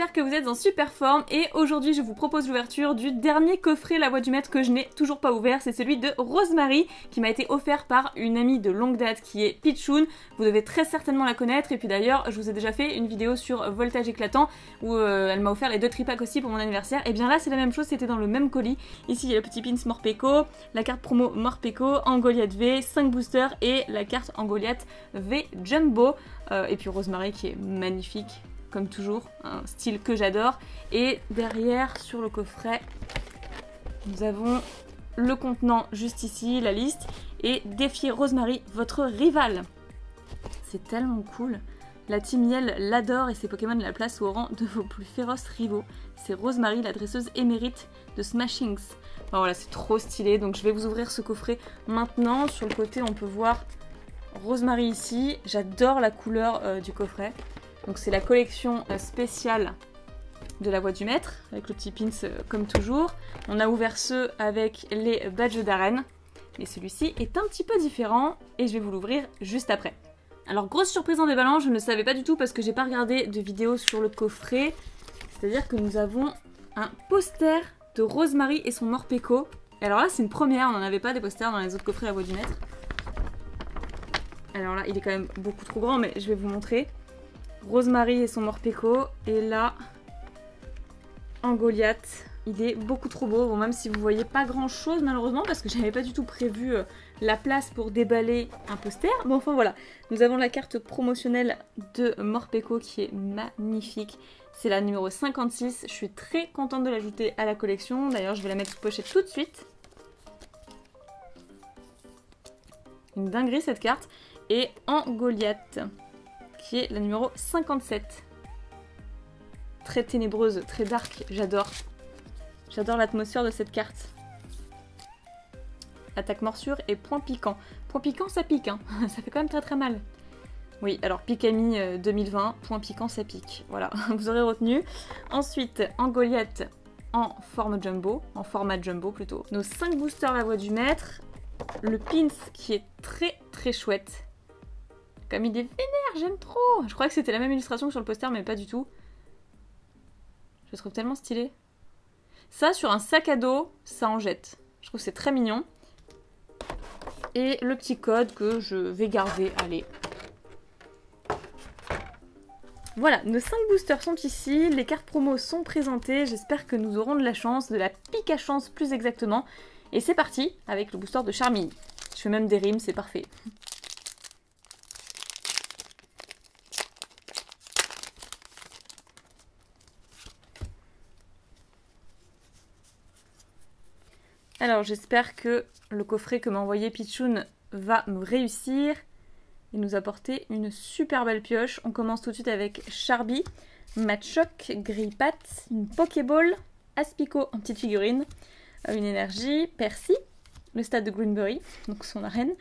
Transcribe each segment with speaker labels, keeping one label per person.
Speaker 1: j'espère que vous êtes en super forme et aujourd'hui je vous propose l'ouverture du dernier coffret La Voix du Maître que je n'ai toujours pas ouvert, c'est celui de Rosemary qui m'a été offert par une amie de longue date qui est Pichoun, vous devez très certainement la connaître. Et puis d'ailleurs je vous ai déjà fait une vidéo sur Voltage éclatant où euh, elle m'a offert les deux tripacks aussi pour mon anniversaire. Et bien là c'est la même chose, c'était dans le même colis, ici il y a le petit pins Morpeko, la carte promo Morpeko, Angoliath V, 5 boosters et la carte Angoliath V Jumbo. Euh, et puis Rosemary qui est magnifique comme toujours, un style que j'adore. Et derrière, sur le coffret, nous avons le contenant juste ici, la liste, et défier Rosemary, votre rival. C'est tellement cool. La team Yell l'adore et ses Pokémon la place au rang de vos plus féroces rivaux. C'est Rosemary, la dresseuse émérite de Smashings. Enfin, voilà, c'est trop stylé. Donc je vais vous ouvrir ce coffret maintenant. Sur le côté, on peut voir Rosemary ici. J'adore la couleur euh, du coffret. Donc c'est la collection euh, spéciale de la voix du maître, avec le petit pins euh, comme toujours. On a ouvert ceux avec les badges d'arène, mais celui-ci est un petit peu différent et je vais vous l'ouvrir juste après. Alors grosse surprise en déballant, je ne savais pas du tout parce que j'ai pas regardé de vidéo sur le coffret. C'est-à-dire que nous avons un poster de Rosemary et son Morpeko. Et alors là c'est une première, on n'en avait pas des posters dans les autres coffrets à voix du maître. Alors là il est quand même beaucoup trop grand mais je vais vous montrer. Rosemary et son Morpeko. Et là, en Goliath. Il est beaucoup trop beau, bon, même si vous voyez pas grand chose malheureusement parce que j'avais pas du tout prévu euh, la place pour déballer un poster. Bon enfin voilà, nous avons la carte promotionnelle de Morpeko qui est magnifique. C'est la numéro 56, je suis très contente de l'ajouter à la collection. D'ailleurs je vais la mettre sous pochette tout de suite. Une dinguerie cette carte. Et en Goliath qui est la numéro 57. Très ténébreuse, très dark, j'adore. J'adore l'atmosphère de cette carte. Attaque morsure et point piquant. Point piquant, ça pique, hein. ça fait quand même très très mal. Oui, alors Picami 2020, euh, point piquant, ça pique. Voilà, vous aurez retenu. Ensuite, en Goliath en forme jumbo, en format jumbo plutôt. Nos 5 boosters la voix du maître. Le pins qui est très très chouette. Comme il est vénère, j'aime trop Je crois que c'était la même illustration que sur le poster, mais pas du tout. Je le trouve tellement stylé. Ça, sur un sac à dos, ça en jette. Je trouve que c'est très mignon. Et le petit code que je vais garder, allez. Voilà, nos 5 boosters sont ici, les cartes promo sont présentées, j'espère que nous aurons de la chance, de la pique à chance plus exactement. Et c'est parti avec le booster de Charmini. Je fais même des rimes, c'est parfait. Alors j'espère que le coffret que m'a envoyé Pichoun va me réussir et nous apporter une super belle pioche. On commence tout de suite avec Charby, Matchok, Grippat, une Pokéball, Aspico en petite figurine, euh, une énergie, Percy, le stade de Greenberry, donc son arène,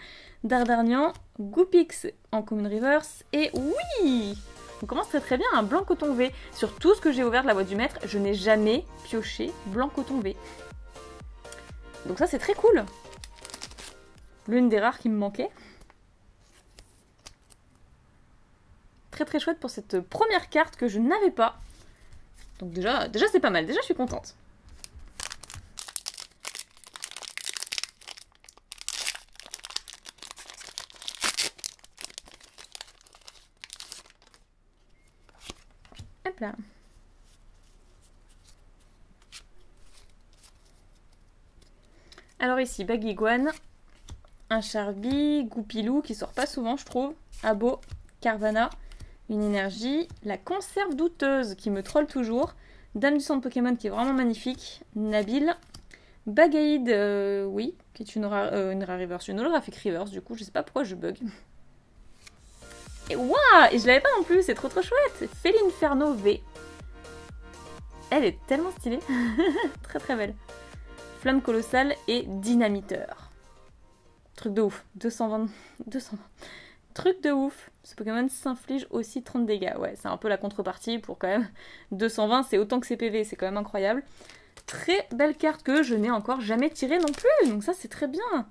Speaker 1: Dardarnian, Goopix en Common Reverse, et oui On commence très très bien, un blanc coton V. Sur tout ce que j'ai ouvert de la voie du maître, je n'ai jamais pioché blanc coton V. Donc ça c'est très cool. L'une des rares qui me manquait. Très très chouette pour cette première carte que je n'avais pas. Donc déjà, déjà c'est pas mal, déjà je suis contente. Hop là. Alors ici, Baguiguane, un Charby, Goupilou qui sort pas souvent je trouve, Abo, Carvana, une énergie, la conserve douteuse qui me troll toujours, Dame du centre Pokémon qui est vraiment magnifique, Nabil, Bagaïd, euh, oui, qui est une, rare, euh, une rare reverse, une holographic reverse du coup, je sais pas pourquoi je bug. Et waouh Et je l'avais pas non plus, c'est trop trop chouette. Félinferno V. Elle est tellement stylée, très très belle. Flamme colossale et dynamiteur. Truc de ouf. 220. 220. Truc de ouf. Ce Pokémon s'inflige aussi 30 dégâts. Ouais, c'est un peu la contrepartie pour quand même 220, c'est autant que ses PV, c'est quand même incroyable. Très belle carte que je n'ai encore jamais tirée non plus, donc ça c'est très bien.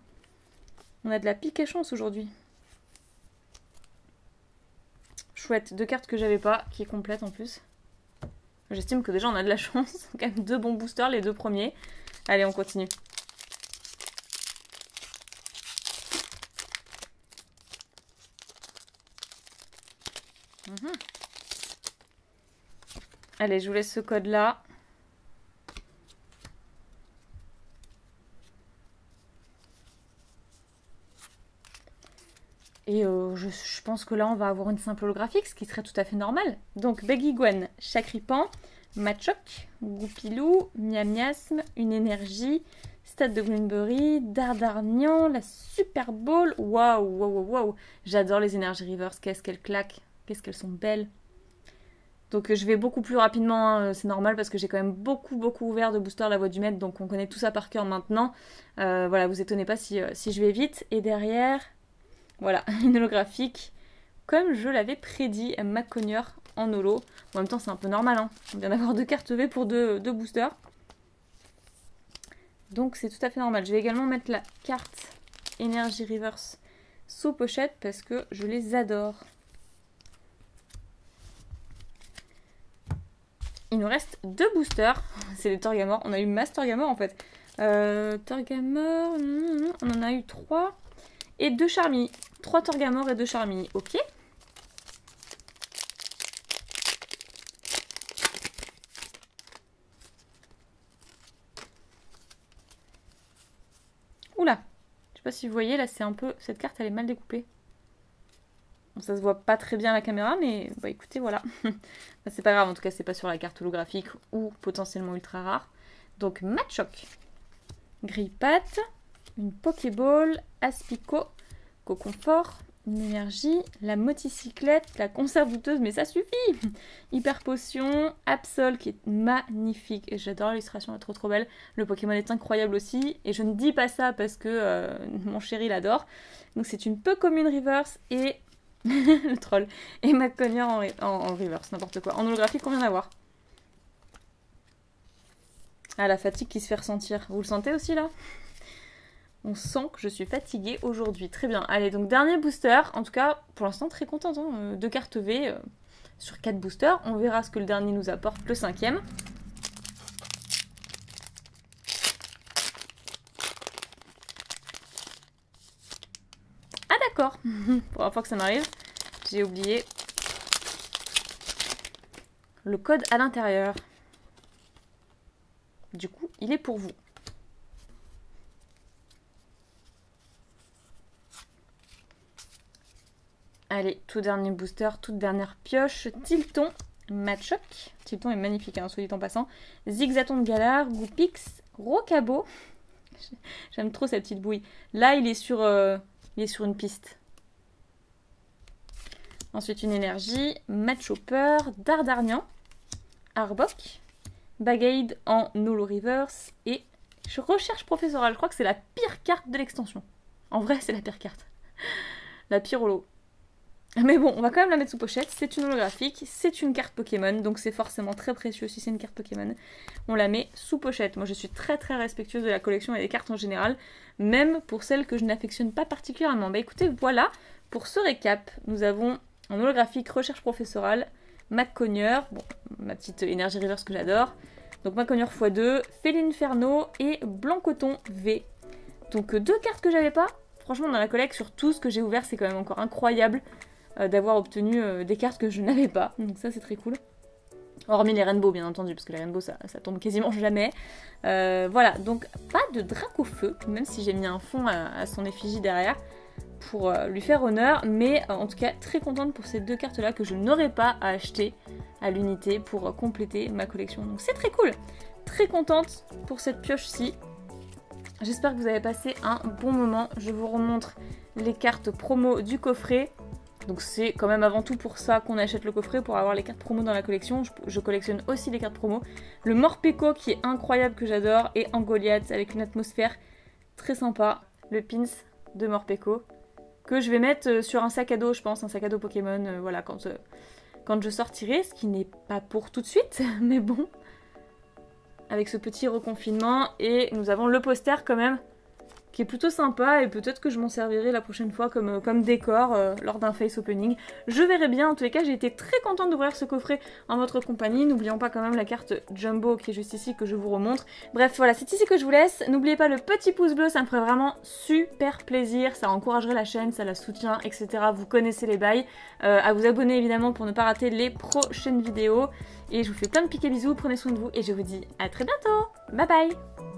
Speaker 1: On a de la pique à chance aujourd'hui. Chouette, deux cartes que j'avais pas, qui est complète en plus. J'estime que déjà on a de la chance. quand même deux bons boosters, les deux premiers. Allez, on continue. Mhm. Allez, je vous laisse ce code là. Et euh, je, pense que là, on va avoir une simple holographique, ce qui serait tout à fait normal. Donc, Beggy Gwen, Chacripan, Machoc, Goupilou, Miam Miasme, Une Énergie, Stade de Greenberry, Dardarnian, la Super Bowl. Waouh, waouh, waouh, J'adore les énergies reverse. Qu'est-ce qu'elles claquent. Qu'est-ce qu'elles sont belles. Donc je vais beaucoup plus rapidement, hein, c'est normal parce que j'ai quand même beaucoup beaucoup ouvert de booster la voie du maître, donc on connaît tout ça par cœur maintenant. Euh, voilà, vous étonnez pas si, euh, je vais vite. Et derrière, voilà, une holographique, comme je l'avais prédit, Maconier en holo. En même temps, c'est un peu normal, hein. On vient d'avoir deux cartes V pour deux, boosters. Donc c'est tout à fait normal. Je vais également mettre la carte Energy Reverse sous pochette parce que je les adore. Il nous reste deux boosters. C'est des Torgamor. On a eu masse Torgamor en fait. Euh, on en a eu trois. Et deux Charmy. 3 Torgamor et 2 Charmy. Ok. Oula Je sais pas si vous voyez, là c'est un peu... Cette carte elle est mal découpée. Ça se voit pas très bien à la caméra, mais bah écoutez, voilà. Bah, c'est pas grave, en tout cas c'est pas sur la carte holographique ou potentiellement ultra rare. Donc Machoc, Grippat, une Pokéball, Aspico, confort, une énergie, la motocyclette, la conserve douteuse, mais ça suffit Hyper potion, Absol qui est magnifique, et j'adore l'illustration, elle est trop trop belle. Le Pokémon est incroyable aussi, et je ne dis pas ça parce que euh, mon chéri l'adore. Donc c'est une peu commune reverse et... le troll. Et ma en, en, reverse, n'importe quoi. En holographique, combien d'avoir Ah, la fatigue qui se fait ressentir. Vous le sentez aussi là? On sent que je suis fatiguée aujourd'hui. Très bien. Allez, donc dernier booster. En tout cas, pour l'instant, très contente. Hein. Euh, deux cartes V euh, sur quatre boosters. On verra ce que le dernier nous apporte, le cinquième. Ah d'accord. pour la fois que ça m'arrive, j'ai oublié le code à l'intérieur. Du coup, il est pour vous. Allez, tout dernier booster, toute dernière pioche. Tilton, Matchoc. Tilton est magnifique, hein, soit dit en passant. Zigzaton de Galar, Goupix, Rocabo. J'aime trop cette petite bouille. Là, il est sur, euh, une piste. Ensuite, une énergie. Matchopper, Dardarnian, Arbok, Bagade en Nolo Reverse et je recherche professoral. Je crois que c'est la pire carte de l'extension. En vrai, c'est la pire carte. La pire holo. Mais bon, on va quand même la mettre sous pochette. C'est une holographique, c'est une carte Pokémon, donc c'est forcément très précieux si c'est une carte Pokémon. On la met sous pochette. Moi, je suis très très respectueuse de la collection et des cartes en général, même pour celles que je n'affectionne pas particulièrement. Bah écoutez, voilà, pour ce récap, nous avons en holographique recherche professorale, McConner, bon, ma petite énergie reverse que j'adore. Donc McConner x2, Félinferno et Blancoton V. Donc euh, deux cartes que j'avais pas. Franchement, dans la collecte, sur tout ce que j'ai ouvert, c'est quand même encore incroyable. Euh, d'avoir obtenu euh, des cartes que je n'avais pas. Donc ça c'est très cool. Hormis les rainbows bien entendu, parce que les rainbows ça, tombe quasiment jamais. Euh, voilà, donc pas de drac au feu, même si j'ai mis un fond à, son effigie derrière pour lui faire honneur, mais en tout cas très contente pour ces deux cartes là que je n'aurais pas à acheter à l'unité pour compléter ma collection. Donc c'est très cool, très contente pour cette pioche-ci. J'espère que vous avez passé un bon moment. Je vous remontre les cartes promo du coffret. Donc c'est quand même avant tout pour ça qu'on achète le coffret, pour avoir les cartes promo dans la collection. Je, collectionne aussi les cartes promo. Le Morpeko qui est incroyable, que j'adore, et un Goliath avec une atmosphère très sympa. Le pins de Morpeko, que je vais mettre euh, sur un sac à dos, je pense, un sac à dos Pokémon, euh, voilà, euh, quand je sortirai, ce qui n'est pas pour tout de suite, mais bon. Avec ce petit reconfinement, et nous avons le poster quand même qui est plutôt sympa et peut-être que je m'en servirai la prochaine fois comme, euh, comme décor euh, lors d'un face opening. Je verrai bien, en tous les cas j'ai été très contente d'ouvrir ce coffret en votre compagnie. N'oublions pas quand même la carte Jumbo qui est juste ici que je vous remontre. Bref voilà, c'est ici que je vous laisse. N'oubliez pas le petit pouce bleu, ça me ferait vraiment super plaisir, ça encouragerait la chaîne, ça la soutient, etc. Vous connaissez les bails. Euh, à vous abonner évidemment pour ne pas rater les prochaines vidéos. Et je vous fais plein de piquets bisous, prenez soin de vous et je vous dis à très bientôt Bye bye